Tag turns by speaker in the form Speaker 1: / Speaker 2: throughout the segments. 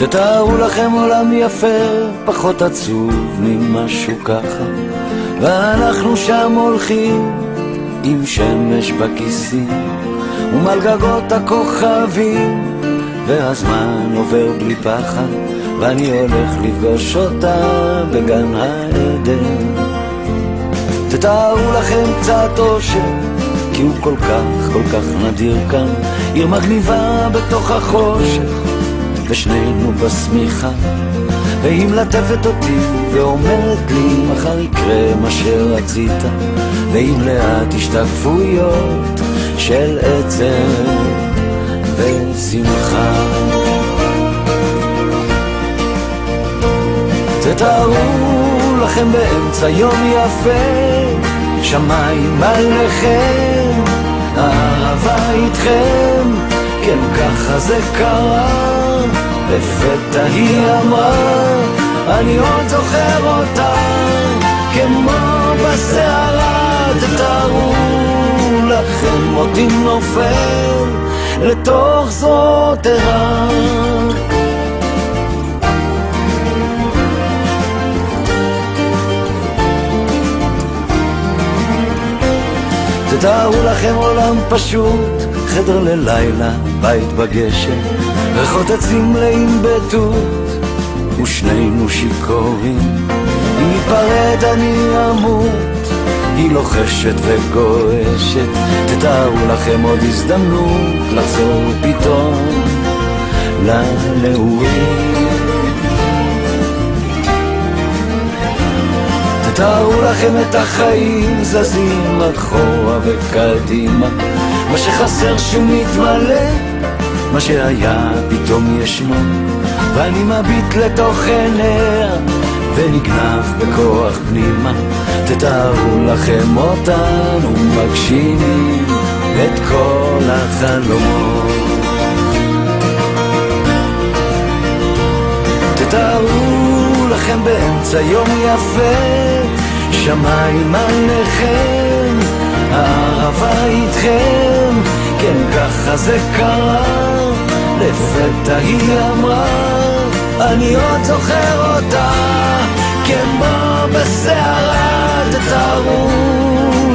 Speaker 1: תתארו לכם עולם יפה, פחות עצוב ממשהו ככה, ואנחנו שם הולכים עם שמש בכיסים, ומעל גגות הכוכבים, והזמן עובר בלי פחד, ואני הולך לפגוש אותה בגן העדן. תתארו לכם קצת אושר, כי הוא כל כך, כל כך נדיר כאן, עיר מגניבה בתוך החושך, ושנינו בשמיכה. והיא מלטפת אותי ואומרת לי מחר יקרה מה שרצית. ועם לאט השתקפויות של עצם ושמחה. תתארו לכם באמצע יום יפה שמיים עליכם, אהבה איתכם כן ככה זה קרה לפתע היא אמרה, אני עוד זוכר אותה, כמו בסערה, תתארו לכם אותי נופל לתוך זאת ערה. תתארו לכם עולם פשוט, חדר ללילה, בית בגשם ריחות עצים מלאים בתות, ושנינו שיכורים. אם ניפרד אני אמות, היא לוחשת וגועשת, תתארו לכם עוד הזדמנות לחזור פתאום לנעורים. תתארו לכם את החיים זזים אחורה וקדימה, מה שחסר שהוא מתמלא מה שהיה פתאום ישנו, ואני מביט לתוך עיניה, ונגנב בכוח פנימה. תתארו לכם אותנו מגשימים את כל החלומות. תתארו לכם באמצע יום יפה, שמיים עליכם, הערבה איתכם, כן ככה זה קרה. לפתע היא אמרה, אני עוד זוכר אותה, כמו בסערה, תתארו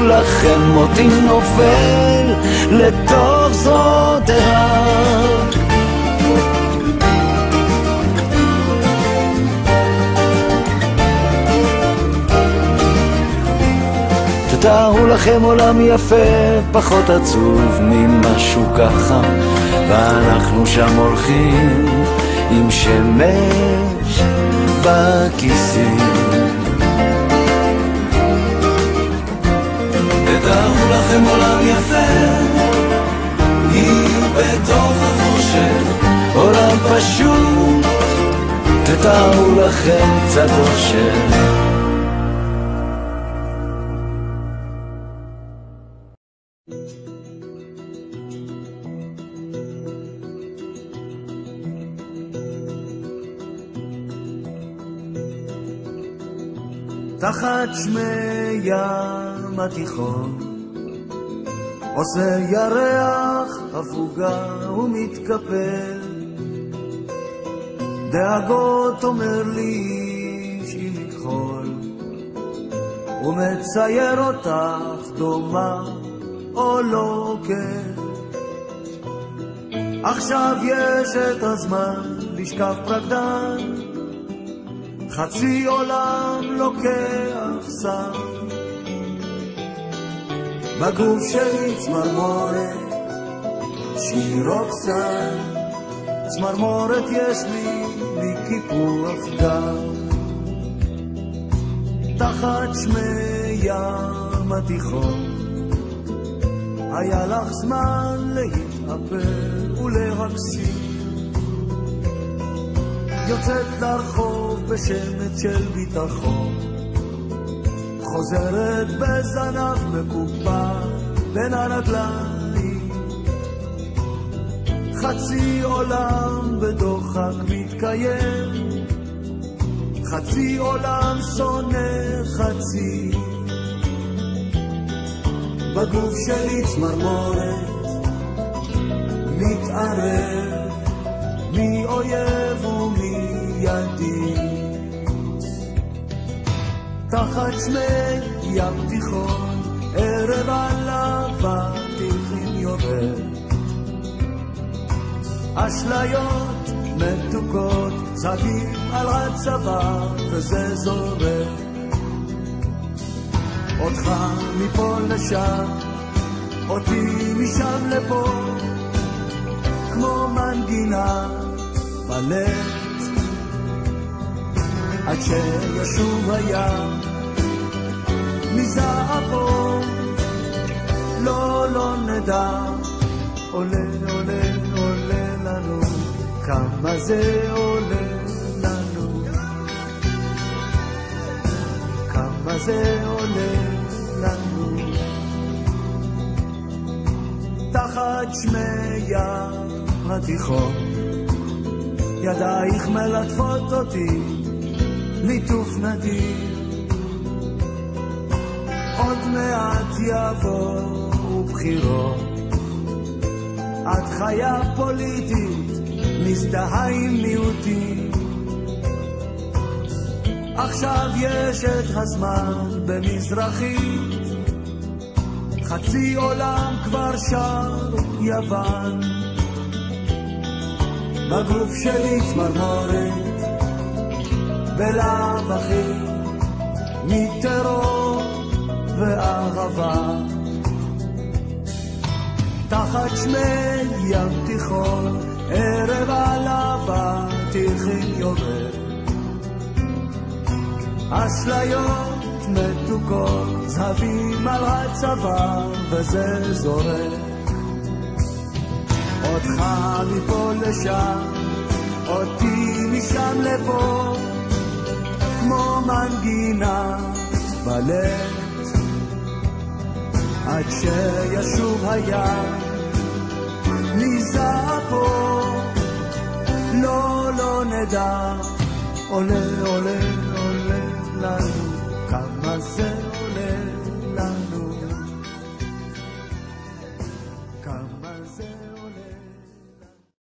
Speaker 1: לכם אותי נופל לתוך זרועותיה. תתארו לכם עולם יפה, פחות עצוב ממשהו ככה ואנחנו שם הולכים עם שמש בכיסים. תתארו לכם עולם יפה, היא בתוך החושך, עולם פשוט, תתארו לכם קצת אושר.
Speaker 2: תחת שמי ים התיכון, עושה ירח הפוגה ומתקפל. דאגות אומר לי שהיא מכחול, ומצייר אותך דומה או לא כן. עכשיו יש את הזמן לשכב פרקדן חצי עולם לוקח סם. בגוף שלי צמרמורת, שירו קצת, צמרמורת יש לי, לי קיפוח גם. תחת שמי ים התיכון, היה לך זמן להתאפר ולהקסים. יוצאת לרחוב בשמץ של ביטחון, חוזרת בזנב מקופע בין הרגליים. חצי עולם בדוחק מתקיים, חצי עולם שונא חצי. בגוף שלי צמרמורת מתערב, מי אויב תחת שמי ים תיכון, ערב עלבה תלחין יורד. אשליות מתוקות, צדים על הצבא, וזה זורק. אותך מפה לשם, אותי משם לפה, כמו מנגינה בלט. עד שישוב הים. מזעפו, לא, לא נדע, עולה, עולה, עולה לנו, כמה זה עולה לנו, כמה זה עולה לנו. תחת שמי ים התיכון, ידייך מלטפות אותי, ליטוף נדיר. עוד מעט יבואו בחירות, את חיה פוליטית, מזדהה עם מיעוטים. עכשיו יש את הזמן במזרחית, חצי עולם כבר שר יוון. בגוף שלי צמרמורת, בלאו הכי, מטרור ואהבה. תחת שמי ים תיכון, ערב עלבה תלחין יורד. אשליות מתוקות, זהבים על הצבא, וזה זורק. אותך מפה לשם, אותי משם לפה, כמו מנגינה בלט. עד שישוב הים, ניזע פה, לא, לא נדע, עולה, עולה, עולה לנו, כמה זה